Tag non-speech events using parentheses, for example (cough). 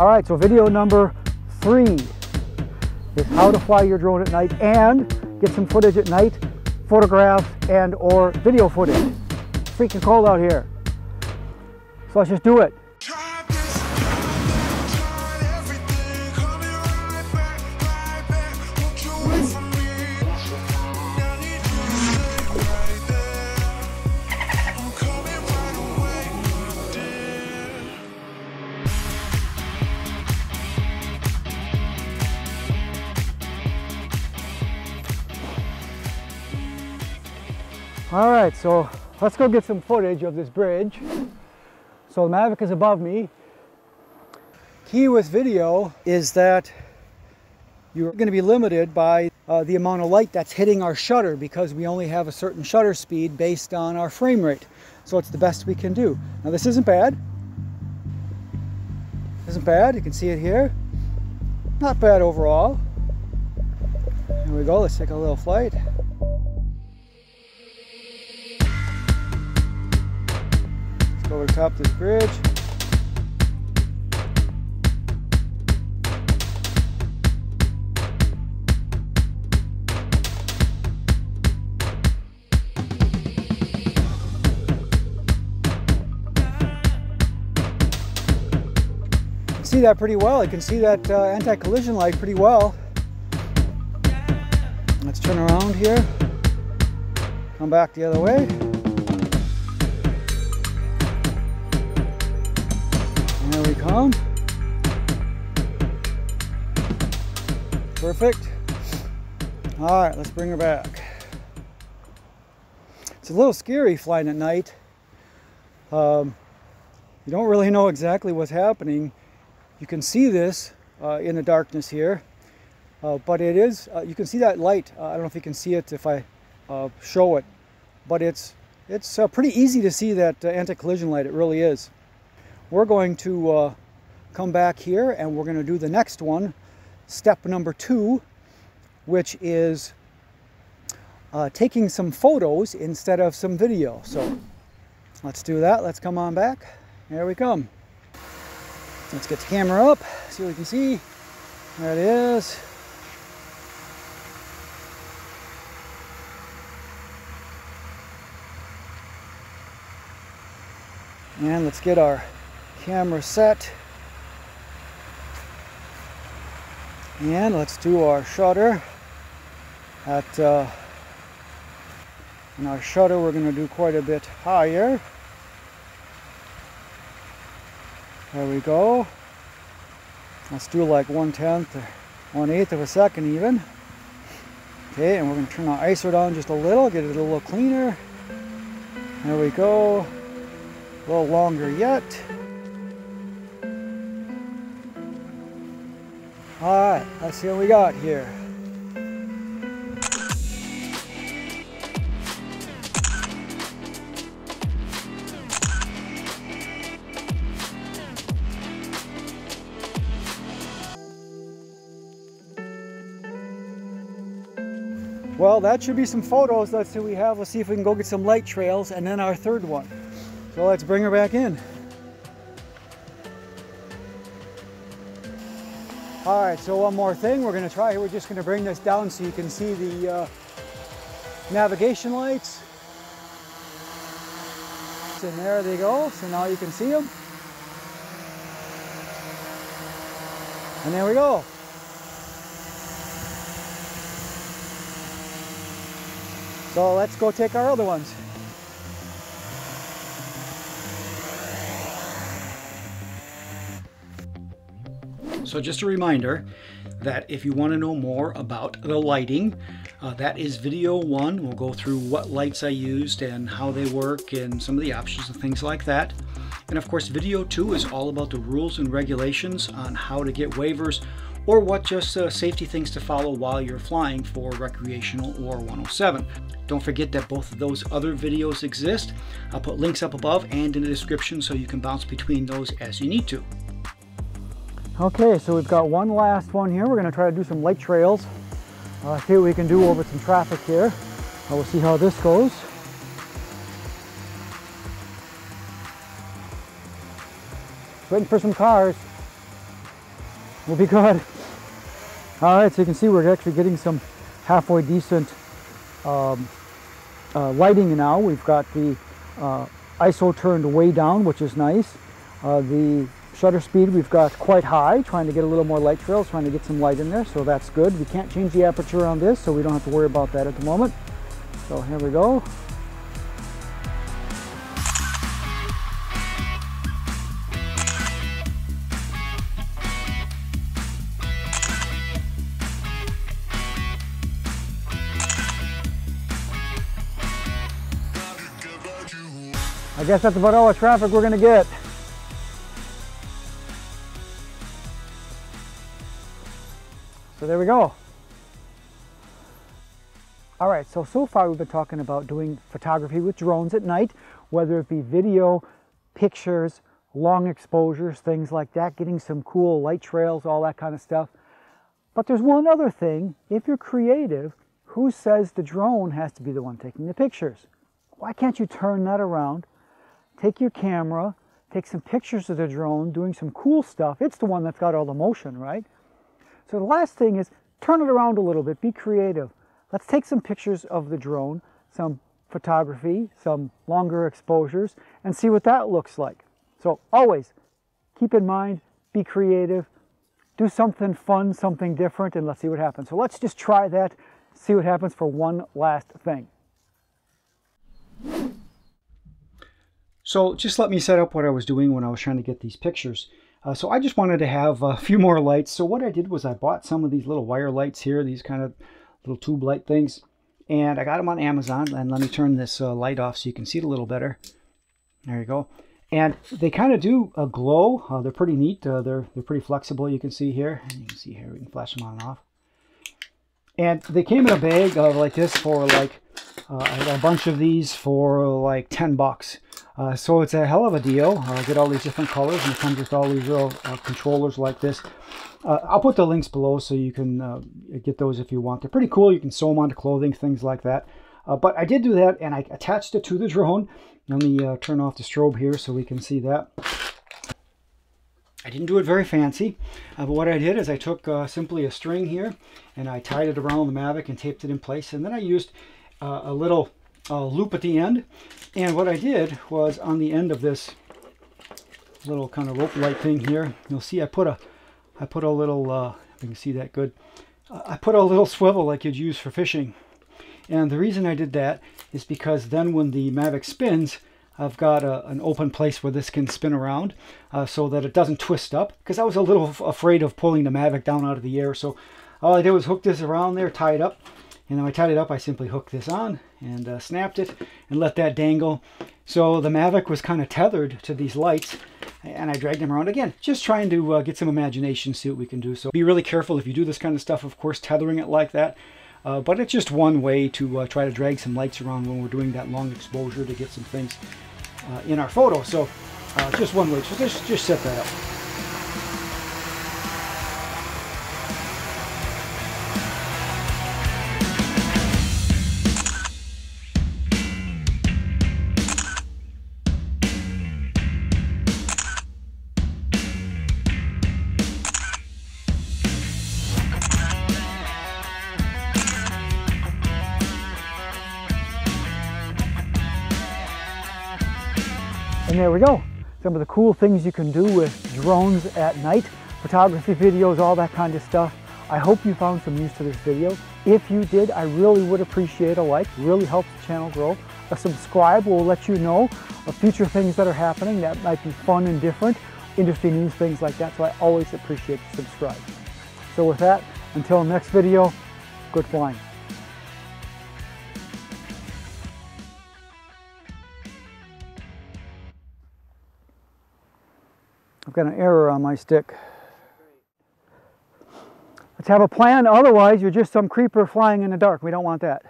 All right, so video number three is how to fly your drone at night and get some footage at night, photographs and or video footage. Freaking cold out here. So let's just do it. All right, so let's go get some footage of this bridge. So the Mavic is above me. Key with video is that you're going to be limited by uh, the amount of light that's hitting our shutter because we only have a certain shutter speed based on our frame rate. So it's the best we can do. Now this isn't bad. Isn't bad, you can see it here. Not bad overall. Here we go, let's take a little flight. Over top this bridge. see that pretty well. You can see that uh, anti-collision light pretty well. Let's turn around here. Come back the other way. Come. Perfect. All right, let's bring her back. It's a little scary flying at night. Um, you don't really know exactly what's happening. You can see this uh, in the darkness here, uh, but it is, uh, you can see that light. Uh, I don't know if you can see it if I uh, show it, but it's, it's uh, pretty easy to see that anti-collision light. It really is. We're going to uh, come back here and we're going to do the next one, step number two, which is uh, taking some photos instead of some video. So let's do that. Let's come on back. Here we come. Let's get the camera up, see what we can see. There it is. And let's get our camera set. And let's do our shutter at uh, our shutter we're going to do quite a bit higher. There we go. Let's do like one tenth or one eighth of a second even. Okay, and we're going to turn our ISO down just a little, get it a little cleaner. There we go. A little longer yet. Alright, let's see what we got here. Well, that should be some photos. Let's see what we have. Let's see if we can go get some light trails and then our third one. So let's bring her back in. All right, so one more thing we're gonna try. Here. We're just gonna bring this down so you can see the uh, navigation lights. And there they go. So now you can see them. And there we go. So let's go take our other ones. So just a reminder that if you want to know more about the lighting, uh, that is video one. We'll go through what lights I used and how they work and some of the options and things like that. And of course, video two is all about the rules and regulations on how to get waivers or what just uh, safety things to follow while you're flying for recreational or 107. Don't forget that both of those other videos exist. I'll put links up above and in the description so you can bounce between those as you need to. Okay, so we've got one last one here. We're gonna try to do some light trails. Uh, see what we can do over some traffic here. Uh, we'll see how this goes. Waiting for some cars. We'll be good. (laughs) All right, so you can see we're actually getting some halfway decent um, uh, lighting now. We've got the uh, ISO turned way down, which is nice. Uh, the shutter speed we've got quite high, trying to get a little more light trails, trying to get some light in there, so that's good. We can't change the aperture on this, so we don't have to worry about that at the moment. So here we go. I guess that's about all the traffic we're going to get. So there we go. All right, so so far we've been talking about doing photography with drones at night, whether it be video, pictures, long exposures, things like that, getting some cool light trails, all that kind of stuff. But there's one other thing, if you're creative, who says the drone has to be the one taking the pictures? Why can't you turn that around take your camera, take some pictures of the drone doing some cool stuff. It's the one that's got all the motion, right? So the last thing is turn it around a little bit, be creative. Let's take some pictures of the drone, some photography, some longer exposures, and see what that looks like. So always keep in mind, be creative, do something fun, something different, and let's see what happens. So let's just try that, see what happens for one last thing. So just let me set up what I was doing when I was trying to get these pictures. Uh, so I just wanted to have a few more lights. So what I did was I bought some of these little wire lights here, these kind of little tube light things. And I got them on Amazon. And let me turn this uh, light off so you can see it a little better. There you go. And they kind of do a glow. Uh, they're pretty neat. Uh, they're, they're pretty flexible, you can see here. And you can see here, we can flash them on and off. And they came in a bag like this for like uh, a bunch of these for like 10 bucks. Uh, so it's a hell of a deal. Uh, get all these different colors and it comes with all these little uh, controllers like this. Uh, I'll put the links below so you can uh, get those if you want. They're pretty cool. You can sew them onto clothing, things like that. Uh, but I did do that and I attached it to the drone. Let me turn off the strobe here so we can see that. I didn't do it very fancy, but what I did is I took simply a string here and I tied it around the Mavic and taped it in place. And then I used a little loop at the end and what I did was on the end of this little kind of rope light thing here, you'll see I put a, I put a little, uh, you can see that good, I put a little (laughs) swivel like you'd use for fishing. And the reason I did that is because then when the Mavic spins, I've got a, an open place where this can spin around uh, so that it doesn't twist up. Because I was a little afraid of pulling the Mavic down out of the air. So all I did was hook this around there, tie it up, and when I tied it up, I simply hooked this on and uh, snapped it and let that dangle. So the Mavic was kind of tethered to these lights and I dragged them around again, just trying to uh, get some imagination, see what we can do. So be really careful if you do this kind of stuff, of course, tethering it like that. Uh, but it's just one way to uh, try to drag some lights around when we're doing that long exposure to get some things uh, in our photo. So uh, just one way, so just, just set that up. There we go. Some of the cool things you can do with drones at night, photography videos, all that kind of stuff. I hope you found some use to this video. If you did, I really would appreciate a like. really helps the channel grow. A subscribe will let you know of future things that are happening that might be fun and different, industry news, things like that. So I always appreciate you subscribe. So with that, until next video, good flying. Got an error on my stick. Let's have a plan, otherwise you're just some creeper flying in the dark. We don't want that.